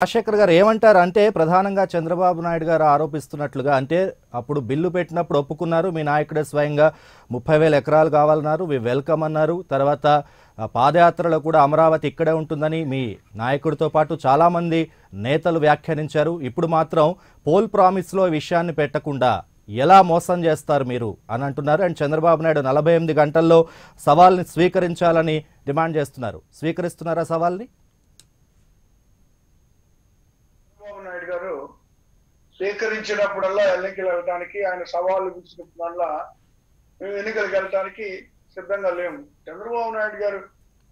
రాజశేఖర్ గారు ఏమంటారు? అంటే ప్రధానంగా చంద్రబాబు నాయుడు గారు ఆరోపిస్తున్నట్లుగా అంటే అప్పుడు బిల్లు పెట్టినప్పుడు ఒప్పుకున్నారు మీ నాయకుడే స్వయంగా ముప్పై వేల ఎకరాలు కావాలన్నారు వి వెల్కమ్ అన్నారు. తర్వాత పాదయాత్రలో కూడా అమరావతి ఇక్కడే ఉంటుందని మీ నాయకుడితో పాటు చాలామంది నేతలు వ్యాఖ్యానించారు. ఇప్పుడు మాత్రం పోల్ ప్రామిస్లో విషయాన్ని పెట్టకుండా ఎలా మోసం చేస్తారు మీరు అని అంటున్నారు. అండ్ చంద్రబాబు నాయుడు నలభై ఎనిమిది గంటల్లో సవాల్ని స్వీకరించాలని డిమాండ్ చేస్తున్నారు. స్వీకరిస్తున్నారా సవాల్ని చంద్రబాబు నాయుడు గారు స్వీకరించినప్పుడల్లా ఎన్నికలు వెళ్ళటానికి ఆయన సవాళ్ళు విసిరినప్పుడల్లా మేము ఎన్నికలకు వెళ్ళటానికి సిద్ధంగా లేము చంద్రబాబు నాయుడు గారు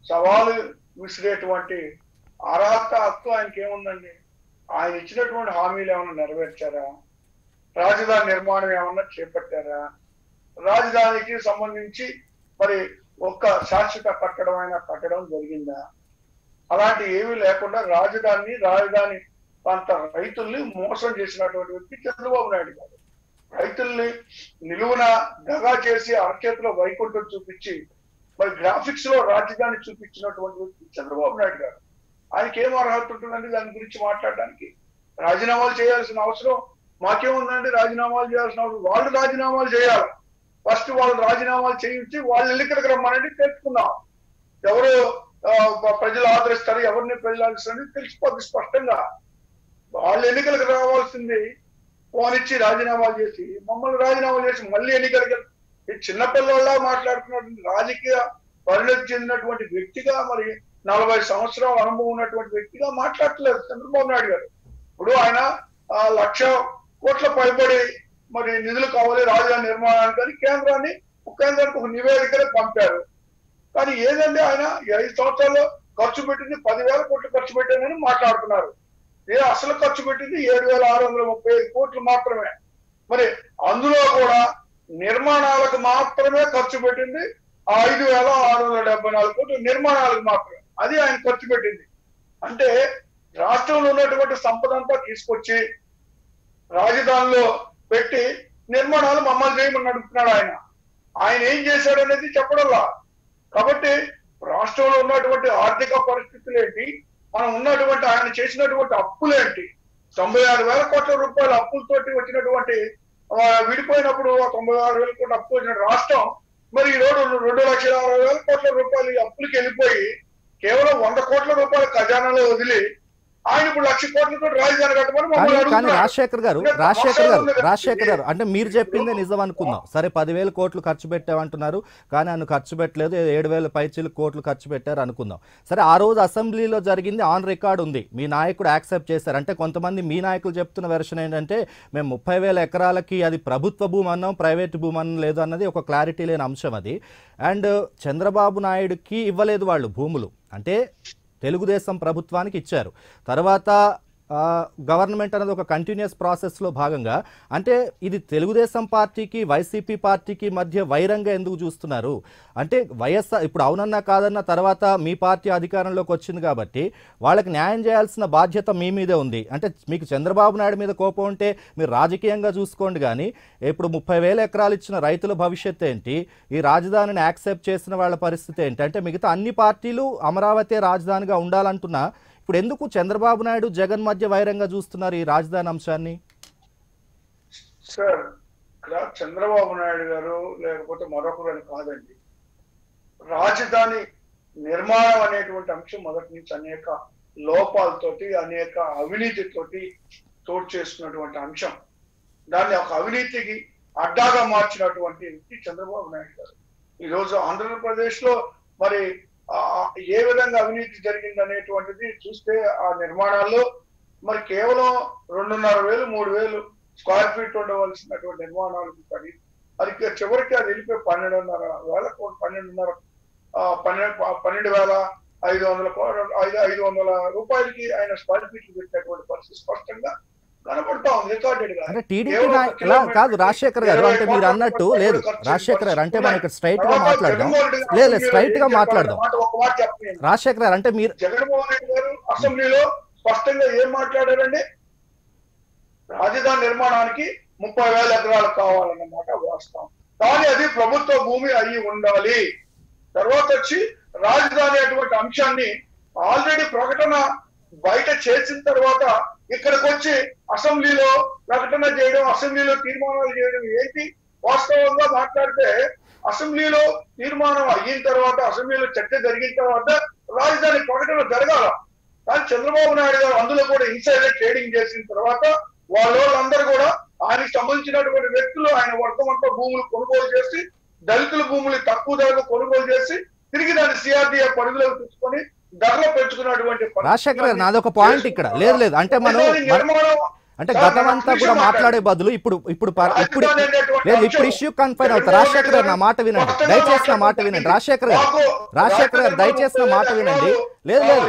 సవాలు విసిరేటువంటి అర్హత హక్కు ఆయనకి ఏముందండి ఆయన ఇచ్చినటువంటి హామీలు ఏమైనా నెరవేర్చారా? రాజధాని నిర్మాణం ఏమన్నా చేపట్టారా? రాజధానికి సంబంధించి మరి ఒక్క శాశ్వత కట్టడం అయినా కట్టడం జరిగిందా? అలాంటి ఏమీ లేకుండా రాజధానిని రాజధాని కొంత రైతుల్ని మోసం చేసినటువంటి వ్యక్తి చంద్రబాబు నాయుడు గారు. రైతుల్ని నిలువున దగా చేసి అరచేతిలో వైకుంఠం చూపించి మరి గ్రాఫిక్స్లో రాజధాని చూపించినటువంటి వ్యక్తి చంద్రబాబు నాయుడు గారు. ఆయనకి ఏం అర్హత ఉంటుందండి దాని గురించి మాట్లాడడానికి? రాజీనామాలు చేయాల్సిన అవసరం మాకేముందండి రాజీనామాలు చేయాల్సిన అవసరం? వాళ్ళు రాజీనామాలు చేయాలి. ఫస్ట్ వాళ్ళు రాజీనామాలు చేయించి వాళ్ళు ఎన్నికలకు రమ్మనండి తెలుసుకుందాం. ఎవరు ప్రజలు ఆదరిస్తారు ఎవరిని ప్రజలు ఆదరిస్తారు తెలిసిపోద్ది స్పష్టంగా. వాళ్ళు ఎన్నికలకు రావాల్సింది పోనిచ్చి రాజీనామాలు చేసి మమ్మల్ని రాజీనామాలు చేసి మళ్ళీ ఎన్నికలకి ఈ చిన్నపిల్లల్లా మాట్లాడుతున్నటువంటి రాజకీయ పరిణతి చెందినటువంటి వ్యక్తిగా మరి నలభై సంవత్సరాల అనుభవం ఉన్నటువంటి వ్యక్తిగా మాట్లాడట్లేదు చంద్రబాబు నాయుడు గారు. ఇప్పుడు ఆయన ఆ, లక్ష కోట్ల పైబడి మరి నిధులు కావాలి రాజధాని నిర్మాణానికి అని కేంద్రాన్ని కేంద్రానికి ఒక నివేదికలు పంపారు. కానీ ఏదండి ఆయన ఐదు సంవత్సరాల్లో ఖర్చు పెట్టింది పదివేల కోట్లు ఖర్చు పెట్టానని మాట్లాడుతున్నారు. ఏ అసలు ఖర్చు పెట్టింది? ఏడు వేల ఆరు వందల ముప్పై ఐదు కోట్లు మాత్రమే. మరి అందులో కూడా నిర్మాణాలకు మాత్రమే ఖర్చు పెట్టింది ఆ ఐదు వేల ఆరు వందల డెబ్బై నాలుగు కోట్లు నిర్మాణాలకు మాత్రమే. అది ఆయన ఖర్చు పెట్టింది. అంటే రాష్ట్రంలో ఉన్నటువంటి సంపద అంతా తీసుకొచ్చి రాజధానిలో పెట్టి నిర్మాణాలు మమ్మల్ని చేయమని నడుపుతున్నాడు ఆయన. ఆయన ఏం చేశాడు అనేది చెప్పడంలా. కాబట్టి రాష్ట్రంలో ఉన్నటువంటి ఆర్థిక పరిస్థితులు ఏంటి? మనం ఉన్నటువంటి ఆయన చేసినటువంటి అప్పులేంటి? తొంభై ఆరు వేల కోట్ల రూపాయల అప్పులతోటి వచ్చినటువంటి విడిపోయినప్పుడు తొంభై ఆరు వేల కోట్ల అప్పు వచ్చిన రాష్ట్రం మరి ఈ రోజు రెండు లక్షల అరవై వేల కోట్ల రూపాయలు ఈ అప్పులకి వెళ్ళిపోయి కేవలం వంద కోట్ల రూపాయల ఖజానాలో వదిలి ఆయన ఇప్పుడు లక్ష కోట్లతో రాజధాని కట్టమని కానీ. రాజశేఖర్ గారు రాజశేఖర్ గారు రాజశేఖర్ గారు. అంటే మీరు చెప్పిందే నిజం అనుకుందాం. సరే పదివేల కోట్లు ఖర్చు పెట్టామంటున్నారు కానీ ఆయన ఖర్చు పెట్టలేదు ఏడు వేల పైచీలు కోట్లు ఖర్చు పెట్టారు అనుకుందాం. సరే ఆ రోజు అసెంబ్లీలో జరిగింది ఆన్ రికార్డ్ ఉంది. మీ నాయకుడు యాక్సెప్ట్ చేశారు. అంటే కొంతమంది మీ నాయకులు చెప్తున్న వెర్షన్ ఏంటంటే మేము ముప్పై వేల ఎకరాలకి అది ప్రభుత్వ భూమి అన్నాం ప్రైవేట్ భూమి అన్నం లేదు అన్నది ఒక క్లారిటీ లేని అంశం అది. అండ్ చంద్రబాబు నాయుడుకి ఇవ్వలేదు వాళ్ళు భూములు. అంటే తెలుగుదేశం ప్రభుత్వానికి ఇచ్చారు. తర్వాత గవర్నమెంట్ అనేది ఒక కంటిన్యూస్ ప్రాసెస్లో భాగంగా అంటే ఇది తెలుగుదేశం పార్టీకి వైసీపీ పార్టీకి మధ్య వైరంగా ఎందుకు చూస్తున్నారు? అంటే వైఎస్ఆర్ ఇప్పుడు అవునన్నా కాదన్నా తర్వాత మీ పార్టీ అధికారంలోకి వచ్చింది కాబట్టి వాళ్ళకి న్యాయం చేయాల్సిన బాధ్యత మీ మీదే ఉంది. అంటే మీకు చంద్రబాబు నాయుడు మీద కోపం ఉంటే మీరు రాజకీయంగా చూసుకోండి కానీ ఇప్పుడు ముప్పై వేల ఎకరాలు ఇచ్చిన రైతుల భవిష్యత్ ఏంటి? ఈ రాజధానిని యాక్సెప్ట్ చేసిన వాళ్ళ పరిస్థితి ఏంటి? అంటే మిగతా అన్ని పార్టీలు అమరావతి రాజధానిగా ఉండాలంటున్నా ఇప్పుడు ఎందుకు చంద్రబాబు నాయుడు జగన్ మధ్య వైరంగా చూస్తున్నారు ఈ రాజధాని అంశాన్ని? సార్ ఇక్కడ చంద్రబాబు నాయుడు గారు లేకపోతే మరొకరు అని కాదండి. రాజధాని నిర్మాణం అనేటువంటి అంశం మొదటి నుంచి అనేక లోపాలతోటి అనేక అవినీతితోటి చోటు చేస్తున్నటువంటి అంశం. దాన్ని ఒక అవినీతికి అడ్డాగా మార్చినటువంటి వ్యక్తి చంద్రబాబు నాయుడు గారు. ఈరోజు ఆంధ్రప్రదేశ్లో మరి ఏ విధంగా అవినీతి జరిగింది అనేటువంటిది చూస్తే ఆ నిర్మాణాల్లో మరి కేవలం రెండున్నర వేలు మూడు వేలు స్క్వేర్ ఫీట్ ఉండవలసినటువంటి నిర్మాణాలు పడి అది చివరికి అది వెళ్ళిపోయి పన్నెండున్నర వేల కోట్లు పన్నెండున్నర పన్నెండు పన్నెండు వేల ఐదు వందల ఐదు ఐదు వందల రూపాయలకి ఆయన స్క్వేర్ ఫీట్లు పెట్టినటువంటి పరిస్థితి స్పష్టంగా అంటే టీడీపీ కాదు రాజశేఖర్ గారు. అంటే మీరు అన్నట్టు లేదు. రాజశేఖర్ గారు అంటే మనకి స్ట్రైట్గా మాట్లాడదాం. లేదు స్ట్రైట్గా? మాట్లాడదాం. రాజశేఖర్ గారు అంటే మీరు జగన్మోహన్ రెడ్డి గారు అసెంబ్లీలో స్పష్టంగా ఏం మాట్లాడారండి? రాజధాని నిర్మాణానికి ముప్పై వేల ఎకరాలు కావాలన్నమాట వాస్తవం. కానీ అది ప్రభుత్వ భూమి అయి ఉండాలి. తర్వాత వచ్చి రాజధాని అటువంటి అంశాన్ని ఆల్రెడీ ప్రకటన బయట చేసిన తర్వాత ఇక్కడికి వచ్చి అసెంబ్లీలో ప్రకటన చేయడం అసెంబ్లీలో తీర్మానాలు చేయడం ఏంటి? వాస్తవంగా మాట్లాడితే అసెంబ్లీలో తీర్మానం అయిన తర్వాత అసెంబ్లీలో చర్చ జరిగిన తర్వాత రాజధాని ప్రకటన జరగాల. కానీ చంద్రబాబు నాయుడు గారు అందులో కూడా ఇన్సైడర్ ట్రేడింగ్ చేసిన తర్వాత వాళ్ళందరూ కూడా ఆయనకి సంబంధించినటువంటి వ్యక్తులు ఆయన వర్గం అంతా భూములు కొనుగోలు చేసి దళితుల భూములు తక్కువ ధరకు కొనుగోలు చేసి తిరిగి దాన్ని సిఆర్డీఎఫ్ పరిధిలోకి తీసుకొని ధరలు పెంచుకున్నటువంటి రాజశేఖర్ గారు నాదొక పాయింట్ ఇక్కడ. లేదు లేదు. అంటే మనం అంటే సార్, గతం మనం అంతా విషయం కూడా మాట్లాడే. బదులు ఇప్పుడు ఇప్పుడు ఇప్పుడు లేదు ఇప్పుడు ఇష్యూ కన్ఫైన్ అవుతారు చంద్రబాబు రాజశేఖర్ గారు నా మాట వినండి. స్పష్టంగా దయచేసి నా మాట. వినండి. రాజశేఖర్ గారు. రాజశేఖర్ గారు దయచేసి నా మాట వినండి. లేదు లేదు.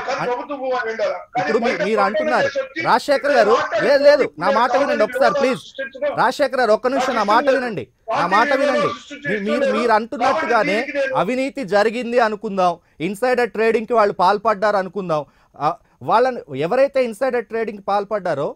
ఇప్పుడు మీరు అంటున్నారు. రాజశేఖర్ గారు లేదు లేదు. నా మాట వినండి ఒకసారి ప్లీజ్. రాజశేఖర్ గారు ఒక్క నిమిషం నా మాట వినండి. నా మాట వినండి. మీరు మీరు అంటున్నట్టుగానే అవినీతి జరిగింది అనుకుందాం. ఇన్సైడర్ ట్రేడింగ్కి వాళ్ళు పాల్పడ్డారు అనుకుందాం. వాళ్ళని ఎవరైతే ఇన్సైడర్ ట్రేడింగ్ పాల్పడ్డారో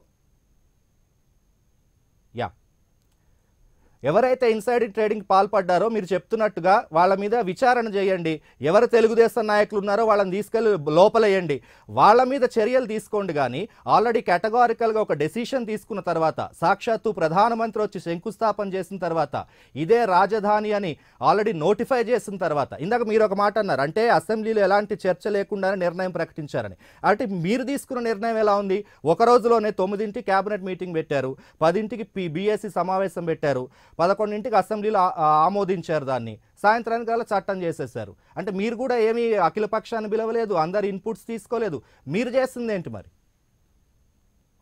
ఎవరైతే ఇన్సైడ్ ట్రేడింగ్ పాల్పడ్డారో మీరు చెప్తున్నట్టుగా వాళ్ళ మీద విచారణ చేయండి. ఎవరు తెలుగుదేశం నాయకులు ఉన్నారో వాళ్ళని తీసుకెళ్ళి లోపలేయండి. వాళ్ళ మీద చర్యలు తీసుకోండి కానీ ఆల్రెడీ కేటగారికల్గా ఒక డెసిషన్ తీసుకున్న తర్వాత సాక్షాత్తు ప్రధానమంత్రి వచ్చి శంకుస్థాపన చేసిన తర్వాత ఇదే రాజధాని అని ఆల్రెడీ నోటిఫై చేసిన తర్వాత ఇందాక మీరు ఒక మాట అన్నారు అంటే అసెంబ్లీలో ఎలాంటి చర్చ లేకుండానే నిర్ణయం ప్రకటించారని. అంటే మీరు తీసుకున్న నిర్ణయం ఎలా ఉంది? ఒక రోజులోనే తొమ్మిదింటి కేబినెట్ మీటింగ్ పెట్టారు పదింటికి పి బీఎస్సీ సమావేశం పెట్టారు పదకొండింటికి అసెంబ్లీలో ఆమోదించారు దాన్ని. సాయంత్రానికి అలా చట్టం చేసేసారు అంటే మీరు కూడా ఏమీ అఖిల పక్షాన్ని పిలవలేదు అందరు ఇన్పుట్స్ తీసుకోలేదు. మీరు చేస్తుంది ఏంటి మరి?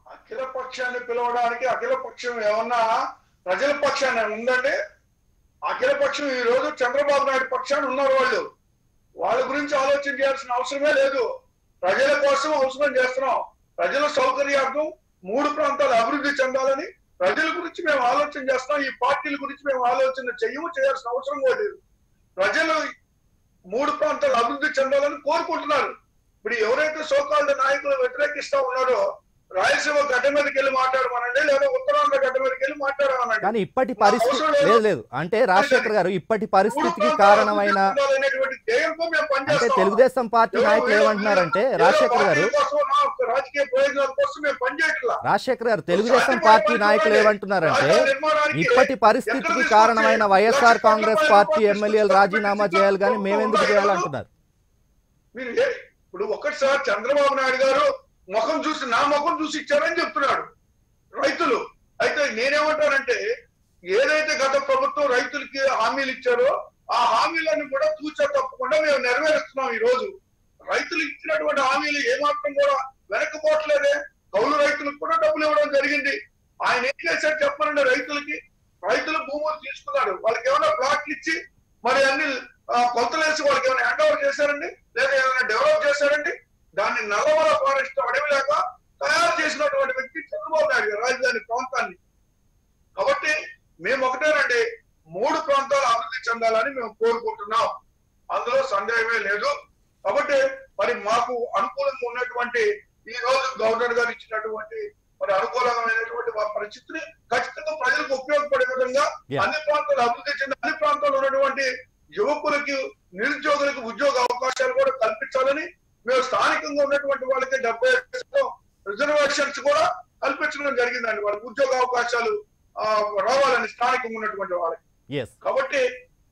అఖిల పక్షాన్ని పిలవడానికి అఖిల పక్షం ఏమన్నా ప్రజల పక్షాన్ని ఉందండి? అఖిల పక్షం ఈ రోజు చంద్రబాబు నాయుడు పక్షాన్ని ఉన్నారు వాళ్ళు. వాళ్ళ గురించి ఆలోచన చేయాల్సిన అవసరమే లేదు. ప్రజల కోసం అవసరం చేస్తున్నాం. ప్రజల సౌకర్యార్థం మూడు ప్రాంతాలు అభివృద్ధి చెందాలని ప్రజల గురించి మేము ఆలోచన చేస్తున్నాం ఈ పార్టీల గురించి మేము ఆలోచన చెయ్యము చేయాల్సిన అవసరం కూడా లేదు. ప్రజలు మూడు ప్రాంతాలు అభివృద్ధి చెందాలని కోరుకుంటున్నారు. ఇప్పుడు ఎవరైతే సోకాళ్ళ నాయకులు వ్యతిరేకిస్తా ఉన్నారో రాయలసీమ గడ్డ మీదకి వెళ్ళి మాట్లాడమనండి లేదా ఉత్తరాంధ్ర గడ్డ మీదకి వెళ్ళి మాట్లాడమనండి. కానీ ఇప్పటి పరిస్థితి లేదు. లేదు అంటే రాజశేఖర్ గారు ఇప్పటి పరిస్థితికి కారణమైన అంటే. తెలుగుదేశం పార్టీ నాయకులు ఏమంటున్నారంటే రాజశేఖర్ గారు రాజకీయ ప్రయోజనాల కోసం మేము పనిచేయట్లా. రాజశేఖర్ గారు తెలుగుదేశం పార్టీ నాయకులు ఏమంటున్నారంటే ఇప్పటి పరిస్థితికి కారణమైన వైఎస్ఆర్ కాంగ్రెస్ పార్టీ ఎమ్మెల్యేలు రాజీనామా చేయాలి కానీ మేమెందుకు చేయాలంటున్నారు? మీరు ఇప్పుడు ఒక్కటిసారి చంద్రబాబు నాయుడు గారు ముఖం చూసి నా ముఖం చూసి ఇచ్చారని చెప్తున్నాడు రైతులు. అయితే నేనేమంటానంటే ఏదైతే గత ప్రభుత్వం రైతులకి హామీలు ఇచ్చారో ఆ హామీలను కూడా తూచా తప్పకుండా మేము నెరవేరుస్తున్నాం ఈ రోజు రైతులు ఇచ్చినటువంటి హామీలు ఏమాత్రం కూడా వెనకపోవట్లేదే కౌలు రైతులకు కూడా డబ్బులు ఇవ్వడం జరిగింది. ఆయన ఏం చేశాడు చెప్పనండి రైతులకి? రైతులు భూములు తీసుకున్నారు. వాళ్ళకి ఏమైనా ప్లాట్లు ఇచ్చి మరి అన్ని కొలతలేసి వాళ్ళకి ఏమైనా హ్యాండ్ ఓవర్ చేశారండి? లేదా ఏమైనా డెవలప్ చేశారండి? దాన్ని నల్లమల ఫారెస్ట్ అడవి లేక తయారు చేసినటువంటి వ్యక్తి చంద్రబాబు నాయుడు గారు రాజధాని ప్రాంతాన్ని. కాబట్టి మేము ఒకటేనండి మూడు ప్రాంతాలు అభివృద్ధి చెందాలని మేము కోరుకుంటున్నాం. అందులో సందేహమే లేదు. కాబట్టి మరి మాకు అనుకూలంగా ఉన్నటువంటి ఈ రోజు గవర్నర్ గారు ఇచ్చినటువంటి మరి అనుకూలమైనటువంటి పరిస్థితిని ఖచ్చితంగా ప్రజలకు ఉపయోగపడే విధంగా. అన్ని ప్రాంతాలు అభివృద్ధి చెంది అన్ని ప్రాంతాల్లో ఉన్నటువంటి యువకులకి నిరుద్యోగులకు ఉద్యోగ అవకాశాలు కూడా కల్పించాలని మేము స్థానికంగా ఉన్నటువంటి వాళ్ళకి డెబ్బై రిజర్వేషన్స్ కూడా కల్పించడం జరిగిందండి. వాళ్ళకి ఉద్యోగ అవకాశాలు రావాలని స్థానికంగా ఉన్నటువంటి వాళ్ళకి. కాబట్టి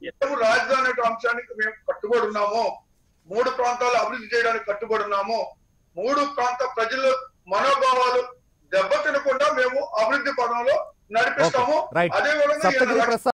ఎవరు రాజధాని అంశానికి మేము కట్టుబడి ఉన్నాము మూడు ప్రాంతాలు అభివృద్ధి చేయడానికి కట్టుబడి ఉన్నాము మూడు ప్రాంత ప్రజల మనోభావాలు దెబ్బతినకుండా మేము అభివృద్ధి పదంలో నడిపిస్తాము. అదే విధంగా